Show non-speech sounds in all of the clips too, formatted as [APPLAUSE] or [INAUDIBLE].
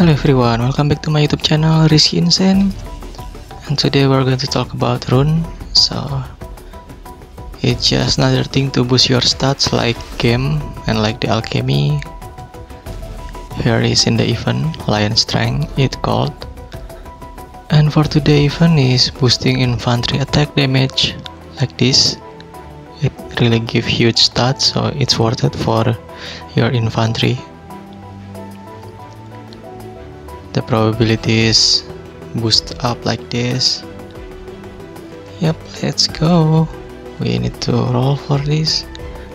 Hello everyone, welcome back to my YouTube channel Rizky Insane and today we're going to talk about rune. So it's just another thing to boost your stats like game and like the alchemy. Here is in the event lion strength it called. And for today event is boosting infantry attack damage like this. It really give huge stats so it's worth it for your infantry the probabilities boost up like this. Yep let's go. We need to roll for this.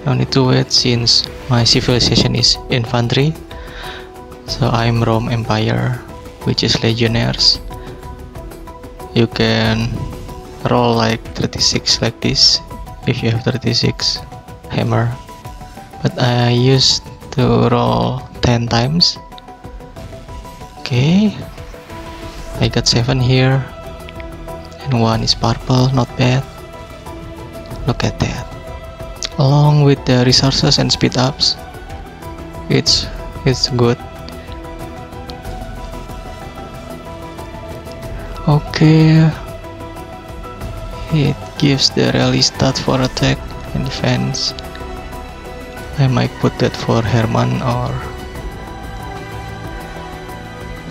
No need to wait since my civilization is infantry. So I'm Rome Empire which is legionnaires. You can roll like 36 like this if you have 36 hammer. But I used to roll 10 times okay. I got 7 here. And one is purple not bad. Look at that. Along with the resources and speed ups it's it's good. Okay. It gives the rally stat for attack and defense. I might put that for Herman or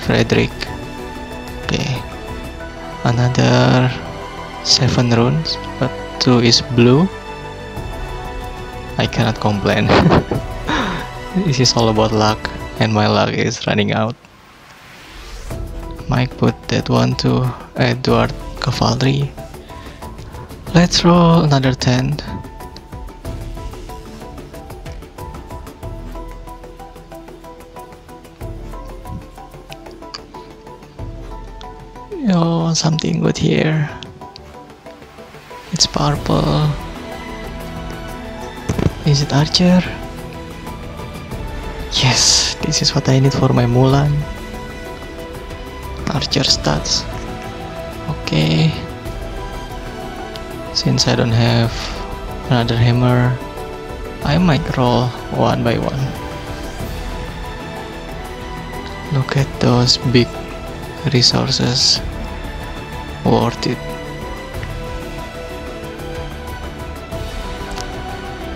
Frederick. Okay. Another seven runes but two is blue. I cannot complain. [LAUGHS] This is all about luck and my luck is running out. Mike put that one to Edward Cavalry let's roll another 10 Oh, something good here. It's purple. Is it Archer? Yes, this is what I need for my Mulan. Archer stats. Okay. Since I don't have another hammer, I might roll one by one. Look at those big resources worth it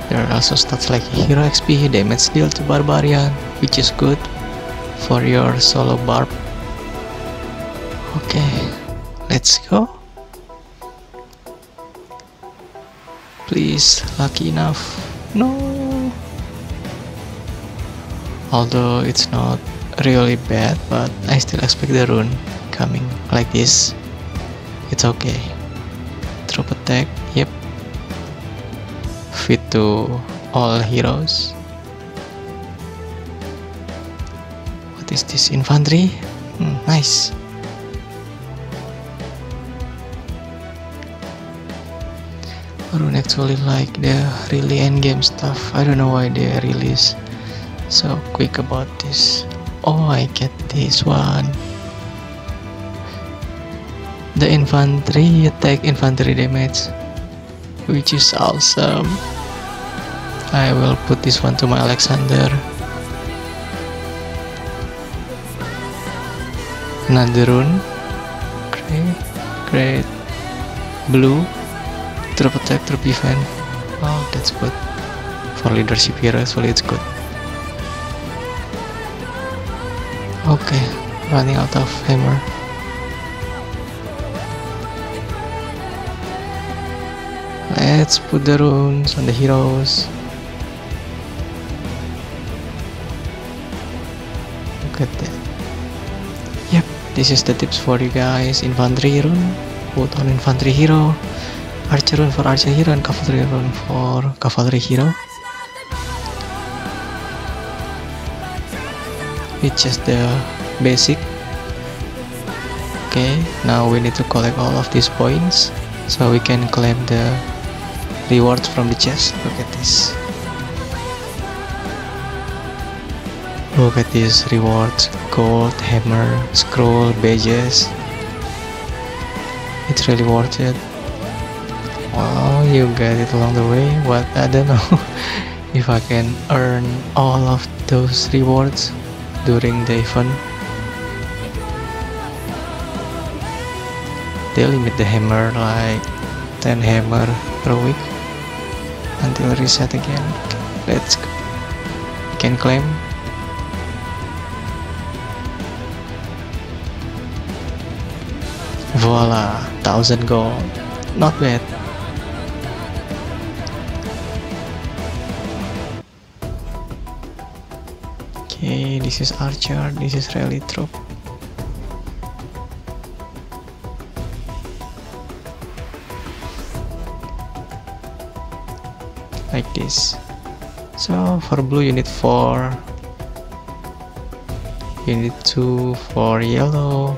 there are also stats like hero XP, damage deal to barbarian which is good for your solo barb. Okay let's go. Please lucky enough. No. Although it's not really bad but I still expect the rune coming like this it's okay. Drop attack yep. Fit to all heroes. What is this? Infantry? Hmm, nice. Rune actually like the really endgame stuff? I don't know why they release so quick about this. Oh I get this one the infantry attack infantry damage which is awesome. I will put this one to my Alexander. Another rune great great blue. Drop attack drop defense. Oh that's good. For leadership hero actually it's good. Okay running out of hammer let's put the runes on the heroes. Look at that. Yep this is the tips for you guys. Infantry rune put on infantry hero. Archer rune for archer hero and cavalry rune for cavalry hero. It's just the basic. Okay now we need to collect all of these points so we can claim the rewards from the chest look at this. Look at these rewards. Gold hammer scroll badges. It's really worth it. Wow you got it along the way but i don't know [LAUGHS] if i can earn all of those rewards during the event they limit the hammer like 10 hammer per week. Until reset again. Let's go can claim. Voila 1000 gold. Not bad. Okay this is archer this is rally troop like this. So for blue you need 4 you need 2 for yellow.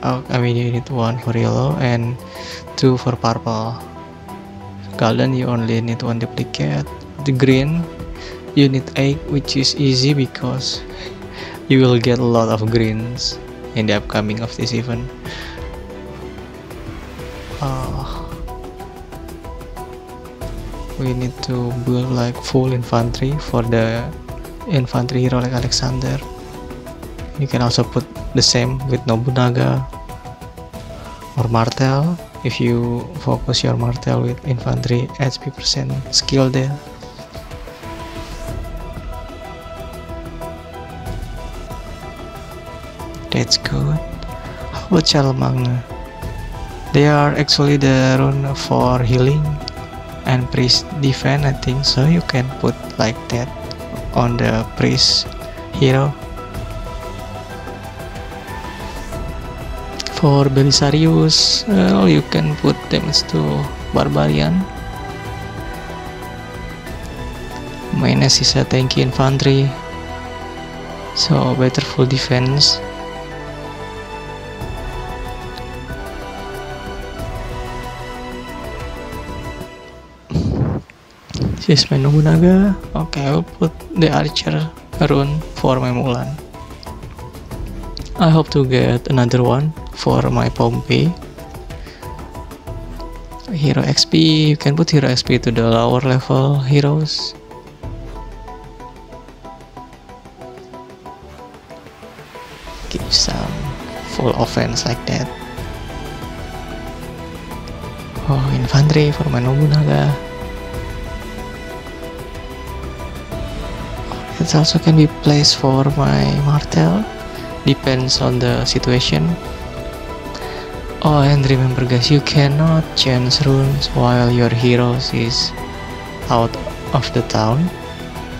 Oh, I mean you need 1 for yellow and 2 for purple. Golden you only need 1 duplicate. The green you need 8 which is easy because you will get a lot of greens in the upcoming of this event. Uh, we need to build like full infantry for the infantry hero like Alexander. You can also put the same with Nobunaga or Martel if you focus your Martel with infantry HP percent skill there. That's good. How about Charlemagne they are actually the rune for healing and priest defense I think so you can put like that on the priest hero for Belisarius well you can put damage to barbarian. Minus is a tanky infantry so better full defense This is my Nobunaga. Okay, I will put the archer rune for my Mulan. I hope to get another one for my Pompey. Hero XP, you can put hero XP to the lower level heroes. Give some full offense like that. Oh, infantry for my Nobunaga. It also can be placed for my martel. Depends on the situation. Oh and remember guys you cannot change runes while your hero is out of the town.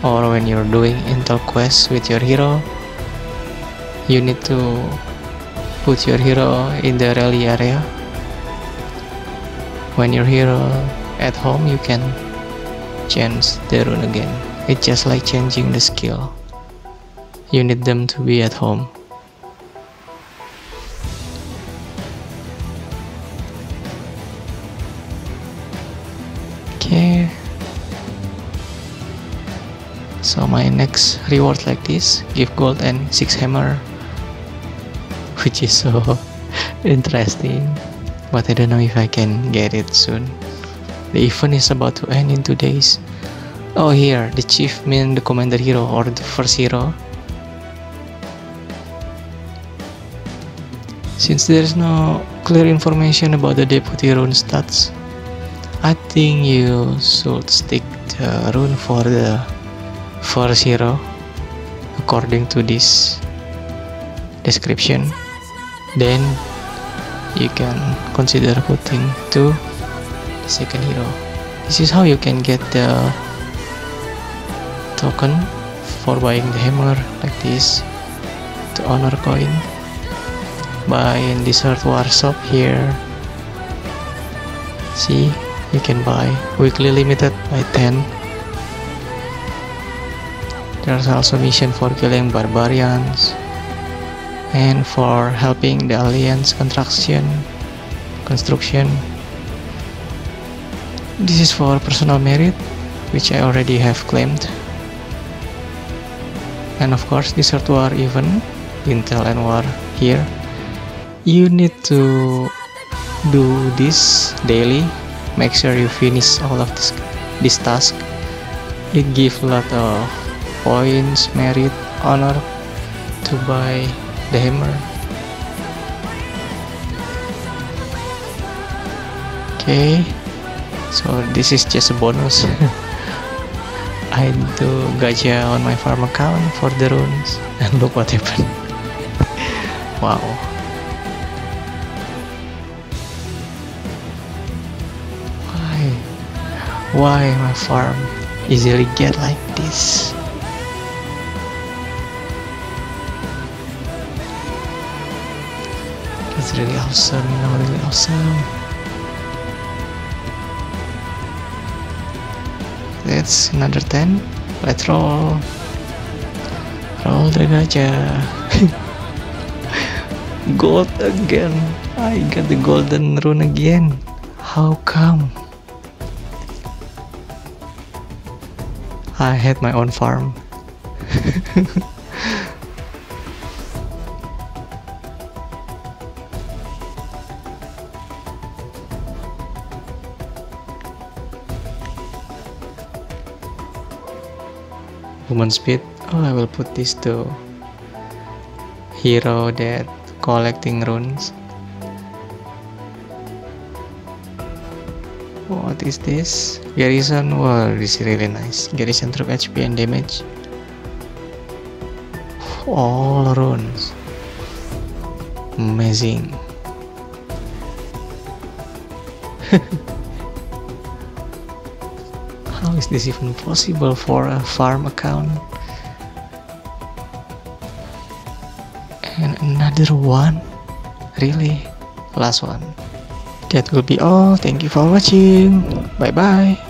Or when you're doing intel quests with your hero you need to put your hero in the rally area. When your hero at home you can change the rune again it's just like changing the skill. You need them to be at home. Okay. So my next reward like this, give gold and six hammer, [LAUGHS] which is so [LAUGHS] interesting. But I don't know if I can get it soon. The event is about to end in two days. Oh here, the chief mean the commander hero or the first hero. Since there is no clear information about the deputy rune stats, I think you should stick the rune for the first hero according to this description. Then you can consider putting to the second hero. This is how you can get the token for buying the hammer like this to honor coin. Buy in desert shop here. See you can buy weekly limited by 10 there's also mission for killing barbarians and for helping the alliance construction construction. This is for personal merit which I already have claimed and of course desert war even intel and war here. You need to do this daily. Make sure you finish all of this this task. It gives a lot of points merit honor to buy the hammer. Okay. So this is just a bonus. [LAUGHS] I do gacha on my farm account for the runes [LAUGHS] and look what happened. [LAUGHS] Wow. Why? Why my farm easily get like this? It's really awesome you know really awesome That's another 10. Let's roll. Roll the gacha. [LAUGHS] Gold again. I got the golden rune again. How come? I had my own farm. [LAUGHS] movement speed. Oh I will put this to hero that collecting runes. What is this? Garrison? Wow this is really nice. Garrison troop HP and damage. All runes. Amazing [LAUGHS] How is this even possible for a farm account? And another one? Really? Last one. That will be all. Thank you for watching. Bye bye.